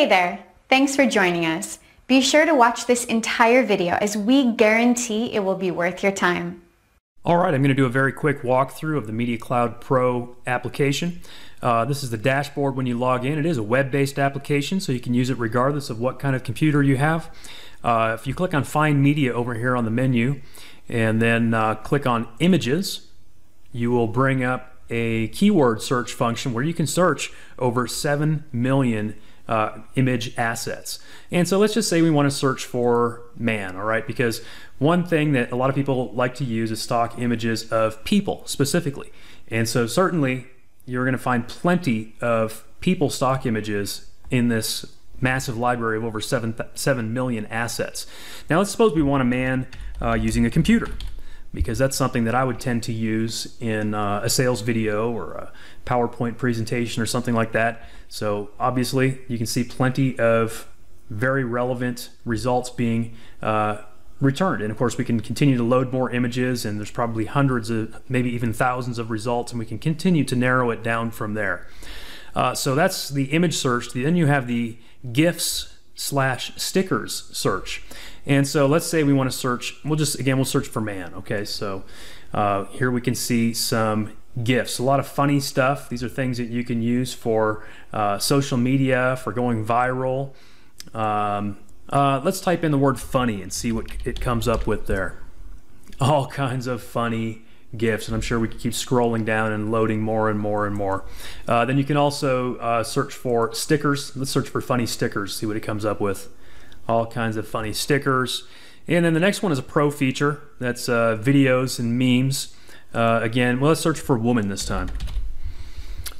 Hey there, thanks for joining us. Be sure to watch this entire video as we guarantee it will be worth your time. All right, I'm going to do a very quick walkthrough of the Media Cloud Pro application. Uh, this is the dashboard when you log in. It is a web-based application, so you can use it regardless of what kind of computer you have. Uh, if you click on Find Media over here on the menu, and then uh, click on Images, you will bring up a keyword search function where you can search over 7 million uh, image assets. And so let's just say we want to search for man, all right? Because one thing that a lot of people like to use is stock images of people specifically. And so certainly you're going to find plenty of people stock images in this massive library of over 7, 7 million assets. Now let's suppose we want a man uh, using a computer because that's something that I would tend to use in uh, a sales video or a PowerPoint presentation or something like that. So obviously you can see plenty of very relevant results being uh, returned. And of course we can continue to load more images and there's probably hundreds of, maybe even thousands of results and we can continue to narrow it down from there. Uh, so that's the image search. Then you have the GIFs slash stickers search. And so let's say we want to search, we'll just, again, we'll search for man. Okay, so uh, here we can see some gifts, a lot of funny stuff. These are things that you can use for uh, social media, for going viral. Um, uh, let's type in the word funny and see what it comes up with there. All kinds of funny GIFs, and I'm sure we can keep scrolling down and loading more and more and more. Uh, then you can also uh, search for stickers. Let's search for funny stickers, see what it comes up with. All kinds of funny stickers. And then the next one is a pro feature. That's uh, videos and memes. Uh, again, well, let's search for woman this time.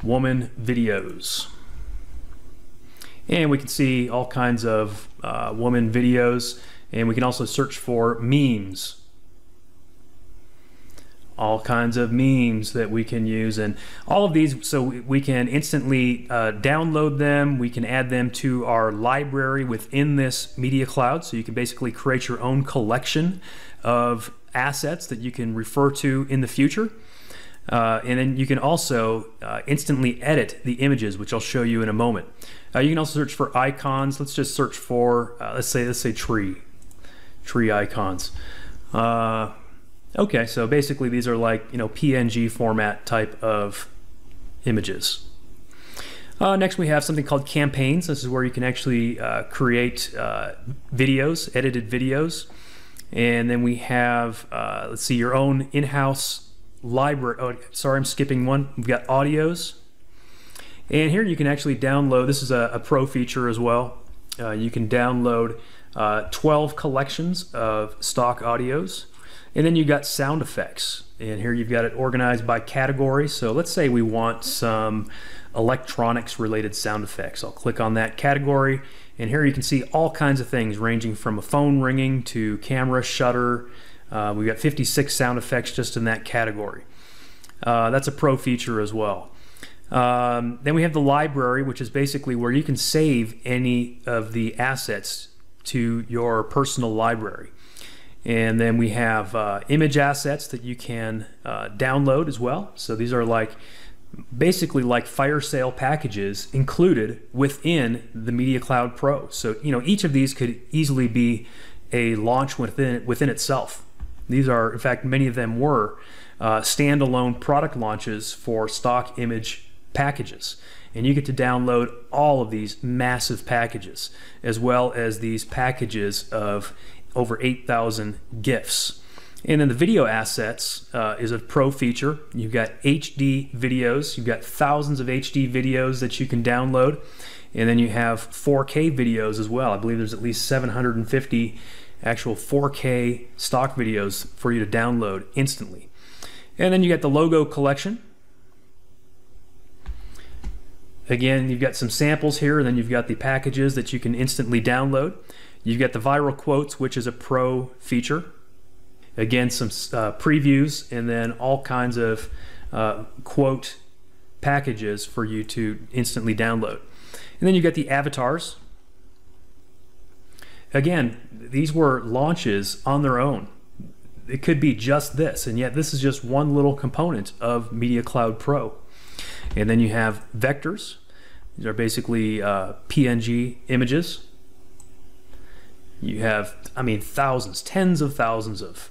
Woman videos. And we can see all kinds of uh, woman videos. And we can also search for memes all kinds of memes that we can use and all of these so we can instantly uh, download them. We can add them to our library within this media cloud. So you can basically create your own collection of assets that you can refer to in the future. Uh, and then you can also uh, instantly edit the images which I'll show you in a moment. Uh, you can also search for icons. Let's just search for uh, let's say let's say tree tree icons. Uh, Okay, so basically these are like, you know, PNG format type of images. Uh, next we have something called campaigns. This is where you can actually uh, create uh, videos, edited videos. And then we have, uh, let's see, your own in-house library. Oh, sorry, I'm skipping one. We've got audios. And here you can actually download, this is a, a pro feature as well. Uh, you can download uh, 12 collections of stock audios. And then you've got sound effects. And here you've got it organized by category. So let's say we want some electronics related sound effects. I'll click on that category. And here you can see all kinds of things ranging from a phone ringing to camera shutter. Uh, we've got 56 sound effects just in that category. Uh, that's a pro feature as well. Um, then we have the library, which is basically where you can save any of the assets to your personal library. And then we have uh, image assets that you can uh, download as well. So these are like basically like fire sale packages included within the Media Cloud Pro. So you know each of these could easily be a launch within within itself. These are, in fact, many of them were uh, standalone product launches for stock image packages. And you get to download all of these massive packages, as well as these packages of over 8,000 GIFs. And then the video assets uh, is a pro feature. You've got HD videos. You've got thousands of HD videos that you can download. And then you have 4K videos as well. I believe there's at least 750 actual 4K stock videos for you to download instantly. And then you got the logo collection. Again, you've got some samples here, and then you've got the packages that you can instantly download. You've got the viral quotes, which is a pro feature. Again, some uh, previews and then all kinds of uh, quote packages for you to instantly download. And then you've got the avatars. Again, these were launches on their own. It could be just this, and yet this is just one little component of Media Cloud Pro. And then you have vectors, These are basically uh, PNG images. You have, I mean, thousands, tens of thousands of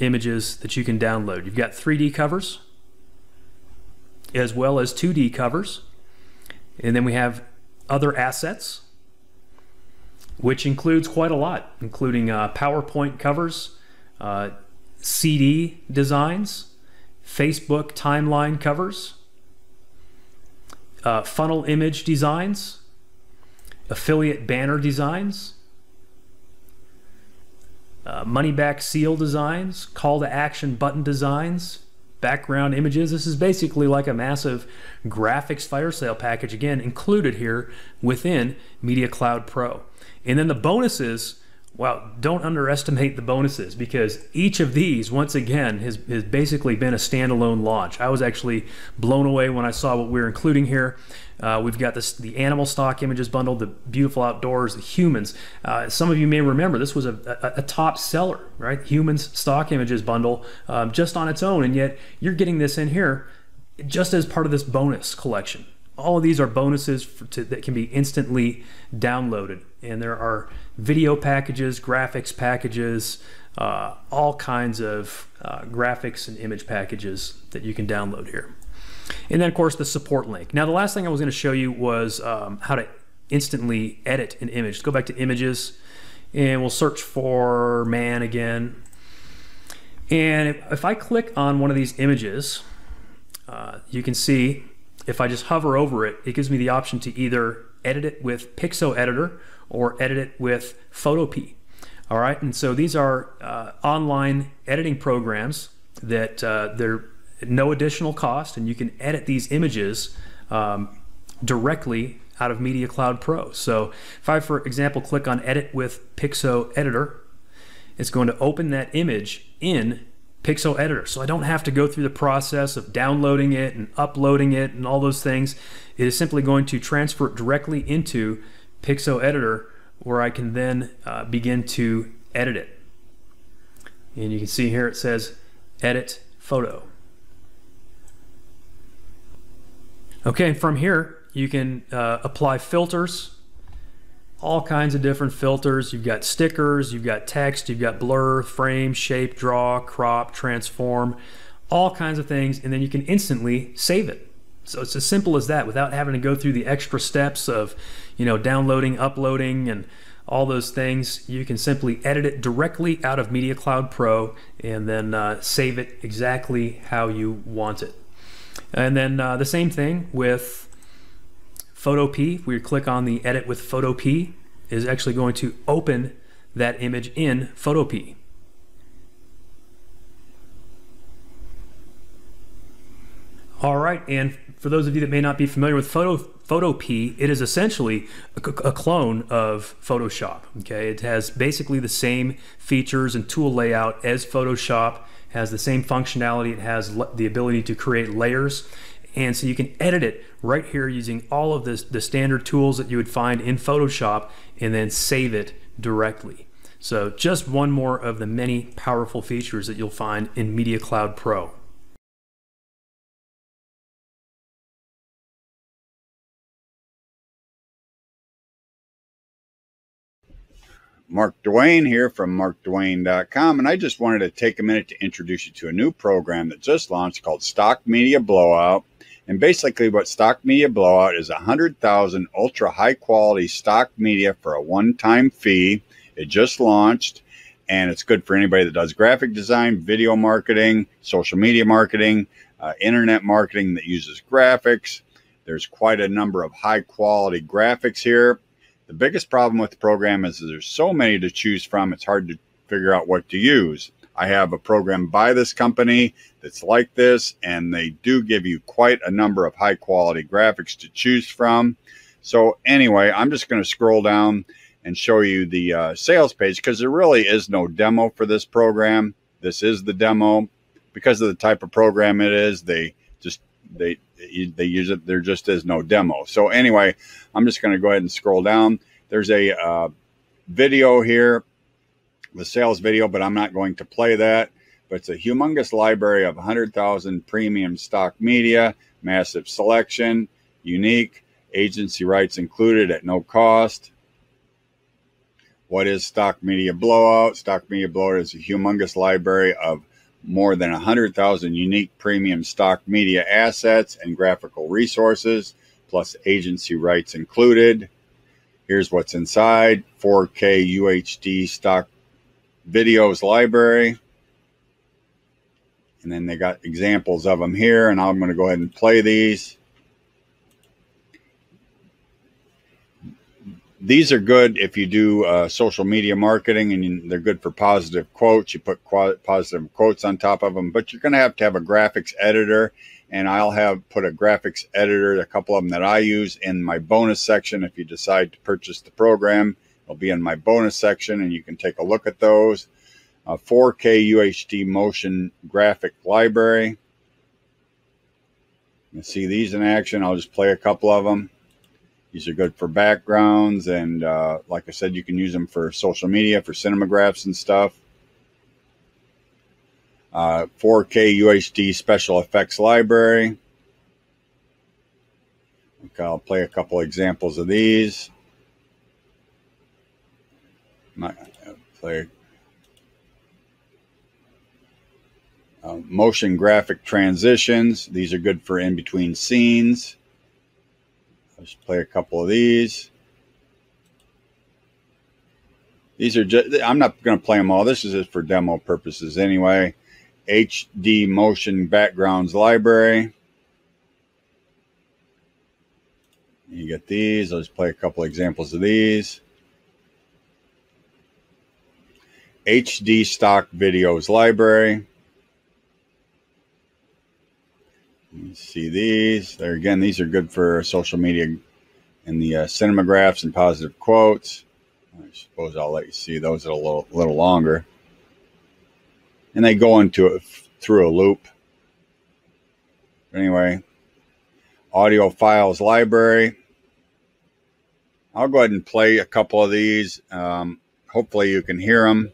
images that you can download. You've got 3D covers as well as 2D covers. And then we have other assets, which includes quite a lot, including uh, PowerPoint covers, uh, CD designs, Facebook timeline covers, uh, funnel image designs, affiliate banner designs, uh, money back seal designs, call to action button designs, background images. This is basically like a massive graphics fire sale package, again, included here within Media Cloud Pro. And then the bonuses, well, don't underestimate the bonuses because each of these, once again, has, has basically been a standalone launch. I was actually blown away when I saw what we are including here. Uh, we've got this, the animal stock images bundle, the beautiful outdoors, the humans. Uh, some of you may remember this was a, a, a, top seller, right? Humans stock images bundle um, just on its own, and yet you're getting this in here just as part of this bonus collection. All of these are bonuses to, that can be instantly downloaded, and there are video packages, graphics packages, uh, all kinds of uh, graphics and image packages that you can download here. And then, of course, the support link. Now, the last thing I was going to show you was um, how to instantly edit an image. Let's go back to images, and we'll search for man again. And if, if I click on one of these images, uh, you can see if I just hover over it, it gives me the option to either edit it with Pixo Editor or edit it with Photopea. All right, and so these are uh, online editing programs that uh, they're no additional cost, and you can edit these images um, directly out of Media Cloud Pro. So if I, for example, click on Edit with Pixo Editor, it's going to open that image in Pixo Editor. So I don't have to go through the process of downloading it and uploading it and all those things. It is simply going to transfer it directly into Pixo Editor where I can then uh, begin to edit it. And you can see here it says Edit Photo. Okay, from here you can uh, apply filters, all kinds of different filters. You've got stickers, you've got text, you've got blur, frame, shape, draw, crop, transform, all kinds of things, and then you can instantly save it. So it's as simple as that without having to go through the extra steps of, you know, downloading, uploading, and all those things. You can simply edit it directly out of Media Cloud Pro and then uh, save it exactly how you want it. And then uh, the same thing with Photopea. We click on the edit with Photopea is actually going to open that image in Photopea. All right, and for those of you that may not be familiar with Photo Photopea, it is essentially a, a, clone of Photoshop. Okay, it has basically the same features and tool layout as Photoshop has the same functionality. It has the ability to create layers. And so you can edit it right here using all of this, the standard tools that you would find in Photoshop and then save it directly. So just one more of the many powerful features that you'll find in Media Cloud Pro. Mark Dwayne here from markdwayne.com, and I just wanted to take a minute to introduce you to a new program that just launched called Stock Media Blowout. And basically, what Stock Media Blowout is 100,000 ultra high quality stock media for a one time fee. It just launched, and it's good for anybody that does graphic design, video marketing, social media marketing, uh, internet marketing that uses graphics. There's quite a number of high quality graphics here the biggest problem with the program is there's so many to choose from, it's hard to figure out what to use. I have a program by this company that's like this, and they do give you quite a number of high quality graphics to choose from. So, anyway, I'm just going to scroll down and show you the uh, sales page because there really is no demo for this program. This is the demo because of the type of program it is. They just they they use it. There just is no demo. So anyway, I'm just going to go ahead and scroll down. There's a uh, video here, the sales video, but I'm not going to play that. But it's a humongous library of 100,000 premium stock media, massive selection, unique. Agency rights included at no cost. What is Stock Media Blowout? Stock Media Blowout is a humongous library of more than 100,000 unique premium stock media assets and graphical resources, plus agency rights included. Here's what's inside 4K UHD stock videos library. And then they got examples of them here, and I'm going to go ahead and play these. These are good if you do uh, social media marketing and you, they're good for positive quotes. You put qu- positive quotes on top of them, but you're going to have to have a graphics editor. And I'll have put a graphics editor, a couple of them that I use in my bonus section. If you decide to purchase the program, it'll be in my bonus section and you can take a look at those. 4K UHD motion graphic library. You see these in action. I'll just play a couple of them. These are good for backgrounds, and uh, like I said, you can use them for social media, for cinemagraphs and stuff. Uh, 4K UHD special effects library. Okay, I'll play a couple examples of these. Might play uh, motion graphic transitions. These are good for in between scenes. Let's play a couple of these. These are just, I'm not going to play them all. This is just for demo purposes anyway. HD Motion Backgrounds Library. You get these. Let's play a couple examples of these. HD Stock Videos Library. See these. There again, these are good for social media and the uh, cinemagraphs and positive quotes. I suppose I'll let you see those a little, little longer. And they go into it through a loop. Anyway, audio files library. I'll go ahead and play a couple of these. Um, hopefully, you can hear them.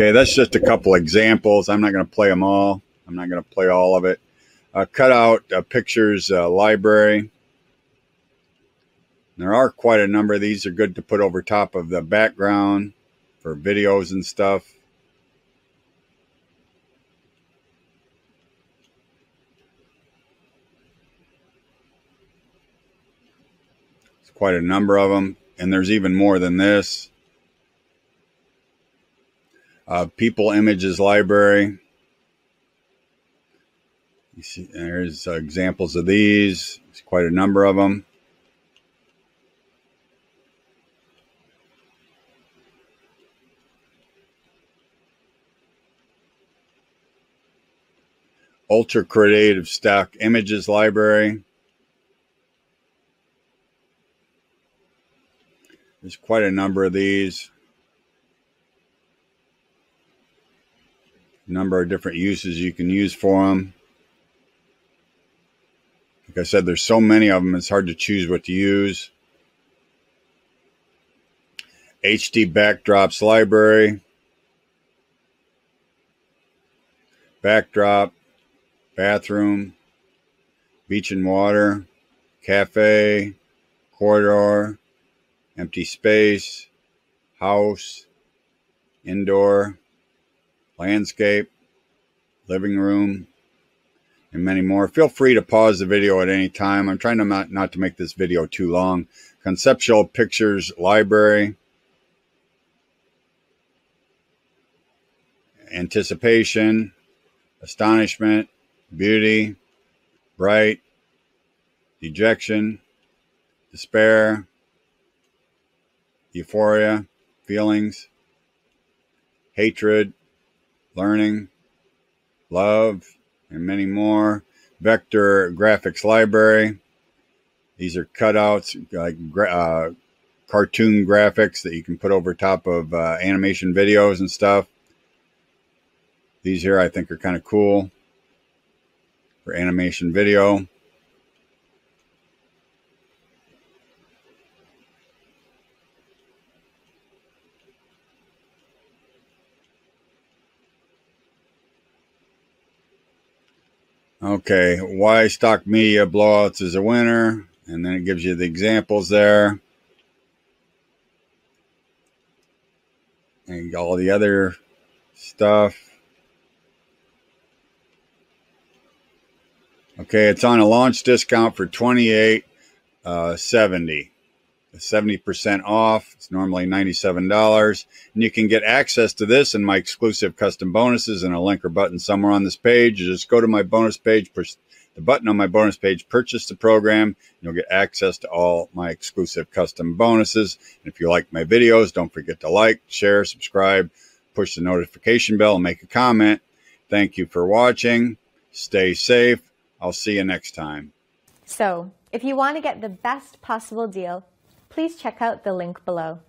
Okay, that's just a couple examples. I'm not going to play them all. I'm not going to play all of it. Uh, cut out uh, pictures uh, library. There are quite a number of these are good to put over top of the background for videos and stuff. It's quite a number of them, and there's even more than this uh, People Images Library. You see, there's uh, examples of these. There's quite a number of them. Ultra Creative Stock Images Library. There's quite a number of these. Number of different uses you can use for them. Like I said, there's so many of them, it's hard to choose what to use. HD Backdrops Library. Backdrop, bathroom, beach and water, cafe, corridor, empty space, house, indoor, landscape, living room, and many more. Feel free to pause the video at any time. I'm trying to not, not to make this video too long. Conceptual Pictures Library. Anticipation, astonishment, beauty, bright, dejection, despair, euphoria, feelings, hatred, learning, love, and many more. Vector graphics library. These are cutouts, like uh, cartoon graphics that you can put over top of uh, animation videos and stuff. These here I think are kind of cool for animation video. Okay, why stock media blowouts is a winner, and then it gives you the examples there. And all the other stuff. Okay, it's on a launch discount for 28 uh, 70 70% off. It's normally $97. And you can get access to this and my exclusive custom bonuses and a link or button somewhere on this page. You just go to my bonus page, push the button on my bonus page, purchase the program, and you'll get access to all my exclusive custom bonuses. And if you like my videos, don't forget to like, share, subscribe, push the notification bell, and make a comment. Thank you for watching. Stay safe. I'll see you next time. So, if you want to get the best possible deal, please check out the link below.